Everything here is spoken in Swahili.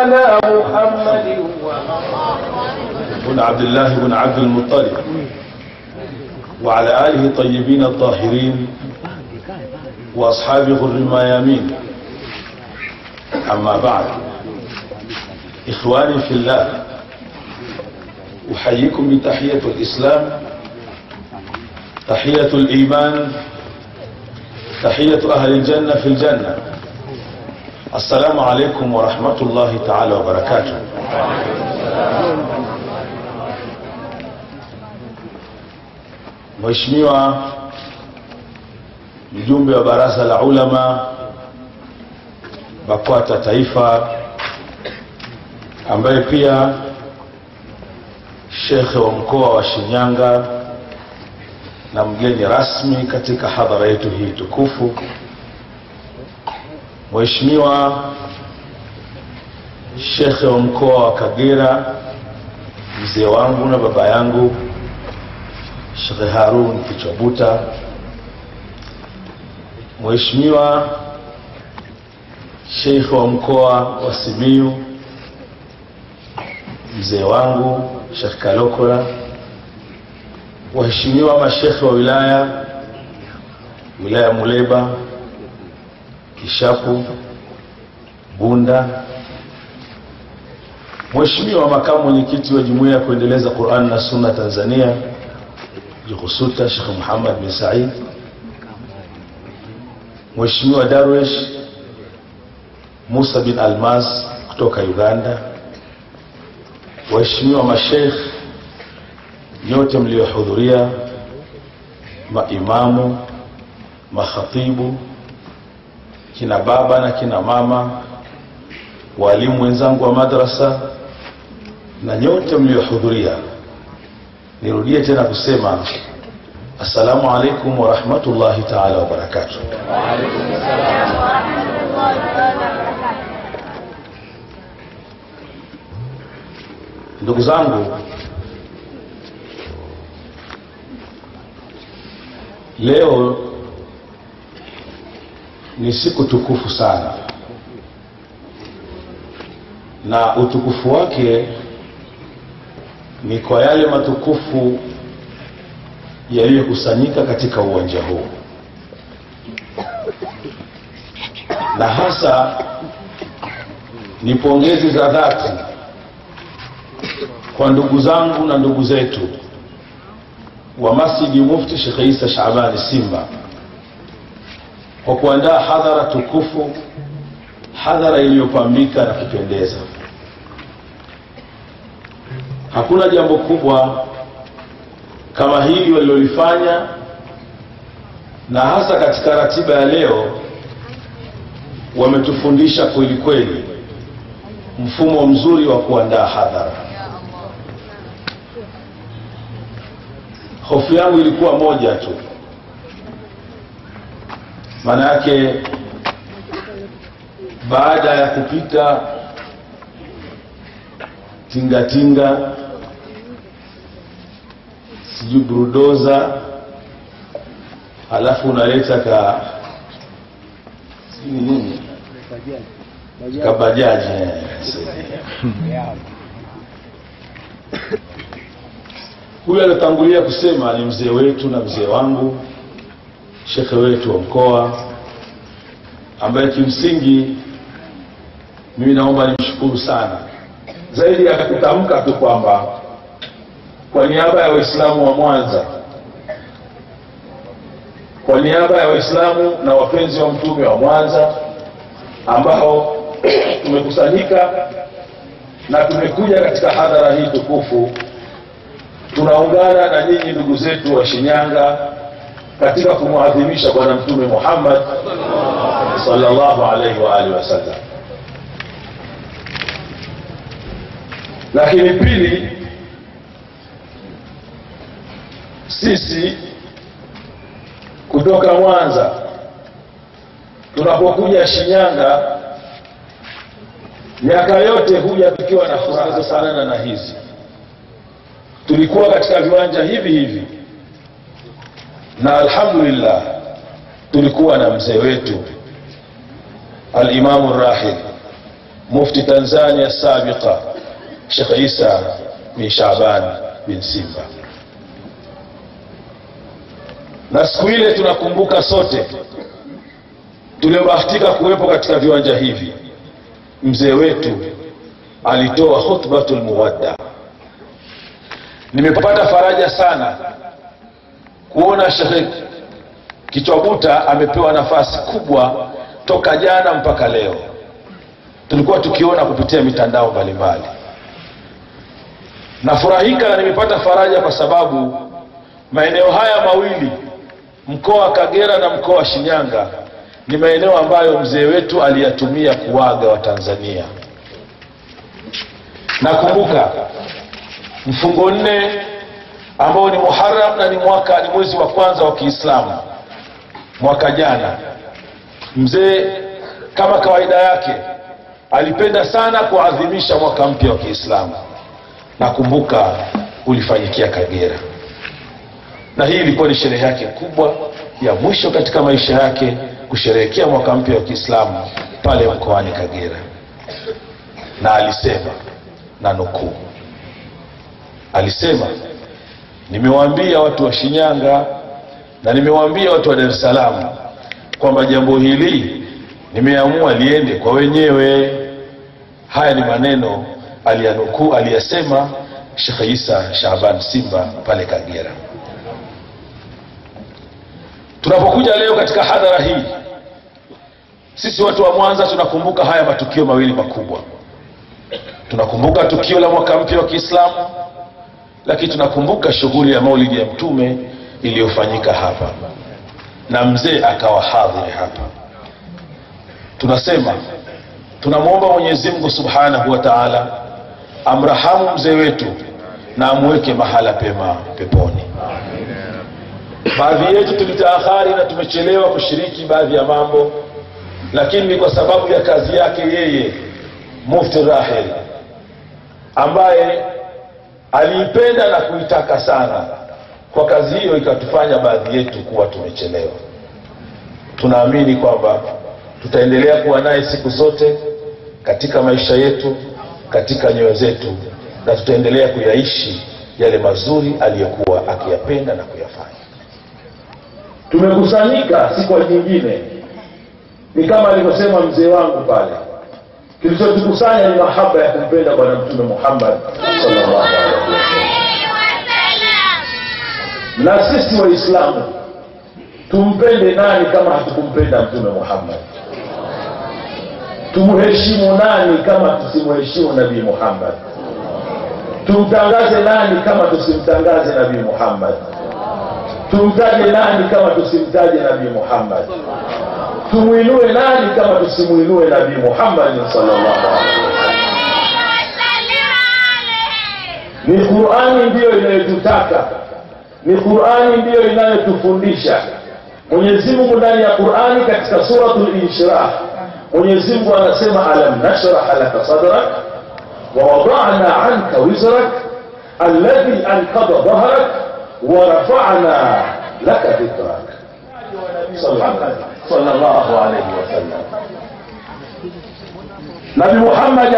على محمد بن عبد الله بن عبد المطلب. وعلى آله الطيبين الطاهرين وأصحاب غر الميامين أما بعد. إخواني في الله أحييكم بتحية الإسلام تحية الإيمان تحية أهل الجنة في الجنة. assalamu alaikum wa rahmatullahi ta'ala wa barakatuh. Mheshimiwa mjumbe wa baraza la ulama BAKWATA taifa ambaye pia shekhe wa mkoa wa Shinyanga na mgeni rasmi katika hadhara yetu hii tukufu. Mheshimiwa shekhe wa mkoa wa Kagera, mzee wangu na baba yangu Shekhe Harun Kichwabuta, Mheshimiwa Sheikh wa mkoa wa Simiyu, mzee wangu Sheikh Kalokola, waheshimiwa mashekhe wa wilaya wilaya Muleba, Kishapu, Bunda, Mheshimiwa makamu mwenyekiti wa Jumuiya ya Kuendeleza Qur'an na Sunna Tanzania Jikusuta Sheikh Muhammad bin Said, Mheshimiwa Darwesh Musa bin Almas kutoka Uganda, waheshimiwa masheikh nyote mliohudhuria, maimamu, makhatibu, kina baba na kina mama, walimu wenzangu wa madrasa na nyote mliohudhuria nirudie tena kusema assalamu alaikum warahmatullahi taala wabarakatuh. Ndugu zangu, leo ni siku tukufu sana, na utukufu wake ni kwa yale matukufu yaliyokusanyika katika uwanja huu, na hasa ni pongezi za dhati kwa ndugu zangu na ndugu zetu wa Masjidi Mufti Sheikh Isa Shabani Simba kwa kuandaa hadhara tukufu, hadhara iliyopambika na kupendeza. Hakuna jambo kubwa kama hili walilolifanya, na hasa katika ratiba ya leo wametufundisha kweli kweli mfumo mzuri wa kuandaa hadhara. Hofu yangu ilikuwa moja tu, maana yake baada ya kupita tingatinga sijui brudoza, halafu unaleta ka sijui nini? Kabajaji huyu aliotangulia kusema ni mzee wetu na mzee wangu shekhe wetu wa mkoa ambaye kimsingi mimi naomba nimshukuru sana. Zaidi ya kutamka tu kwamba kwa niaba ya Waislamu wa Mwanza, kwa niaba ya Waislamu na wapenzi wa mtume wa Mwanza ambao tumekusanyika na tumekuja katika hadhara hii tukufu, tunaungana na nyinyi ndugu zetu wa Shinyanga katika kumwadhimisha Bwana Mtume Muhammad sallallahu alaihi wa alihi wasallam. Lakini pili, sisi kutoka Mwanza tunapokuja Shinyanga, miaka yote huja tukiwa na furaha sana na hizi. Tulikuwa katika viwanja hivi hivi, na alhamdulillah tulikuwa na mzee wetu alimamu rahil mufti tanzania sabiqa shekh isa bin shaban bin simba. Na siku ile tunakumbuka sote tuliobahatika kuwepo katika viwanja hivi mzee wetu alitoa khutbatul muwadda. Nimepata faraja sana kuona shekhe kichwabuta amepewa nafasi kubwa toka jana mpaka leo. Tulikuwa tukiona kupitia mitandao mbalimbali. Nafurahika na nimepata faraja kwa sababu maeneo haya mawili mkoa wa kagera na mkoa wa shinyanga ni maeneo ambayo mzee wetu aliyatumia kuwaga wa tanzania nakumbuka mfungo nne ambao ni Muharram na ni mwaka ni mwezi wa kwanza wa kiislamu. Mwaka jana mzee kama kawaida yake alipenda sana kuadhimisha mwaka mpya wa kiislamu. Nakumbuka ulifanyikia kagera. Na hii ilikuwa ni sherehe yake kubwa ya mwisho katika maisha yake kusherehekea mwaka mpya wa kiislamu pale mkoani kagera. Na alisema na nukuu alisema nimewaambia watu wa shinyanga na nimewaambia watu wa dar es salaam kwamba jambo hili nimeamua liende kwa wenyewe. Haya ni maneno aliyanukuu aliyasema Sheikh isa shaban simba pale kagera. Tunapokuja leo katika hadhara hii sisi watu wa mwanza tunakumbuka haya matukio mawili makubwa. Tunakumbuka tukio la mwaka mpya wa kiislamu lakini tunakumbuka shughuli ya maulidi ya mtume iliyofanyika hapa. Na mzee akawa hadhiri hapa. Tunasema tunamwomba mwenyezi mungu subhanahu wa taala amrahamu mzee wetu na amweke mahala pema peponi. Baadhi yetu tulitaahari na tumechelewa kushiriki baadhi ya mambo lakini ni kwa sababu ya kazi yake yeye mufti rahel ambaye aliipenda na kuitaka sana. Kwa kazi hiyo ikatufanya baadhi yetu kuwa tumechelewa. Tunaamini kwamba tutaendelea kuwa naye siku zote katika maisha yetu katika nyoyo zetu na tutaendelea kuyaishi yale mazuri aliyokuwa akiyapenda na kuyafanya. Tumekusanyika si kwa nyingine. Ni kama alivyosema mzee wangu pale. Kilichotukusanya ni mahaba ya kumpenda bwana mtume muhammad sallallahu alaihi wasallam na sisi waislamu tumpende nani kama hatukumpenda mtume muhammad? Tumheshimu nani kama tusimheshimu nabii muhammad? Tumtangaze nani kama tusimtangaze nabii muhammad? Tumtaje nani kama tusimtaje nabii muhammad? Tumwinue nani kama tusimwinue nabii muhammadin salllahu alaihi ni qurani ndiyo inayotutaka ni qurani ndiyo inayotufundisha mwenyezimungu ndani ya qurani katika suratu linshirah mwenyezimungu anasema alam nashrah laka sadrak wawadana anka wizrak alladhi ankada dhahrak warafana laka dhikrak sallallahu alaihi wasallam nabi muhammad